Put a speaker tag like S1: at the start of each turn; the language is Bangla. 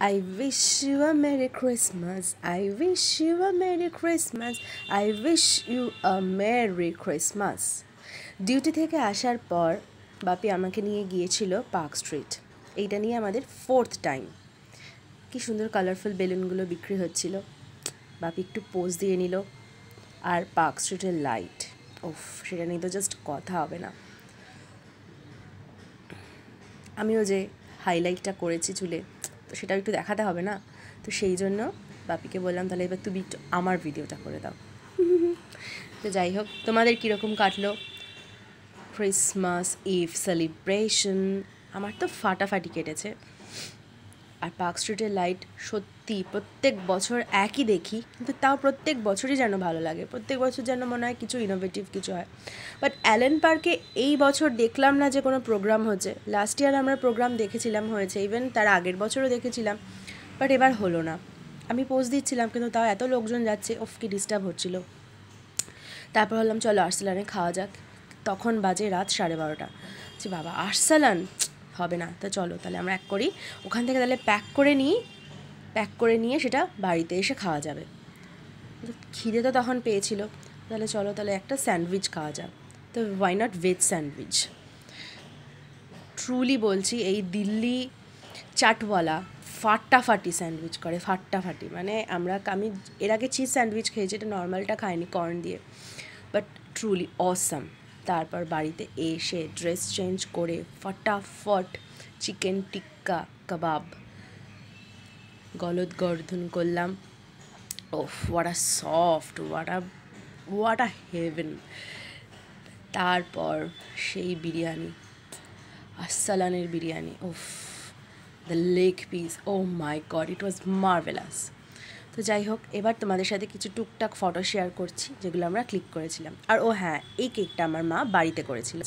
S1: I wish you a Merry Christmas. I wish you a Merry Christmas. I wish you a Merry Christmas. Duty থেকে আসার পর বাপি আমাকে নিয়ে গিয়েছিল পার্ক স্ট্রিট এইটা নিয়ে আমাদের ফোর্থ টাইম কি সুন্দর কালারফুল বেলুনগুলো বিক্রি হচ্ছিল বাপি একটু পোজ দিয়ে নিল আর পার্ক স্ট্রিটের লাইট ওফ সেটা নিয়ে তো জাস্ট কথা হবে না আমিও যে হাইলাইটটা করেছি চুলে তো সেটাও একটু দেখাতে হবে না? তো সেই জন্য বাপিকে বললাম, তাহলে এবার তুমি একটু আমার ভিডিওটা করে দাও। তো যাই হোক, তোমাদের কীরকম কাটলো? ক্রিসমাস ইভ সেলিব্রেশন আমার তো ফাটাফাটি কেটেছে। আর পার্ক স্ট্রিটের লাইট সত্যি প্রত্যেক বছর একই দেখি, কিন্তু তাও প্রত্যেক বছরই যেন ভালো লাগে। প্রত্যেক বছর যেন মনে হয় কিছু ইনোভেটিভ কিছু হয়। বাট অ্যালেন পার্কে এই বছর দেখলাম না যে কোনো প্রোগ্রাম হচ্ছে। লাস্ট ইয়ার আমরা প্রোগ্রাম দেখেছিলাম হয়েছে ইভেন তার আগের বছরও দেখেছিলাম বাট এবার হলো না। আমি পোস্ট দিচ্ছিলাম, কিন্তু তাও এত লোকজন যাচ্ছে ওফ কি ডিস্টার্ব হচ্ছিল। তারপর হলাম চলো আর্সেলানে খাওয়া যাক। তখন বাজে রাত সাড়ে বারোটা। বাবা আর্সালান হবে না। তা চলো তাহলে আমরা এক করি। ওখান থেকে তাহলে প্যাক করে নিই। প্যাক করে নিয়ে সেটা বাড়িতে এসে খাওয়া যাবে। খিদে তো তখন পেয়েছিল। তাহলে চলো তাহলে একটা স্যান্ডউইচ খাওয়া যাক। তো why not veg sandwich? Truly বলছি, এই দিল্লি চাটওয়ালা ফাটাফাটি স্যান্ডউইচ করে, ফাটাফাটি। মানে আমরা আমি এর আগে চিজ স্যান্ডউইচ খেয়েছি, এটা নর্মালটা খাইনি কর্ন দিয়ে। বাট ট্রুলি অসাম তারপর বাড়িতে এসে ড্রেস চেঞ্জ করে ফটাফট চিকেন টিক্কা কাবাব গলদ গর্ধন করলাম। ও what a soft what a heaven তারপর সেই biryani, আসালানের biryani, of the leg piece oh my god it was marvellous তো যাই হোক, এবার তোমাদের সাথে কিছু টুকটাক ফটো শেয়ার করছি, যেগুলো আমরা ক্লিক করেছিলাম। আর ও হ্যাঁ এই কেকটা আমার মা বাড়িতে করেছিল।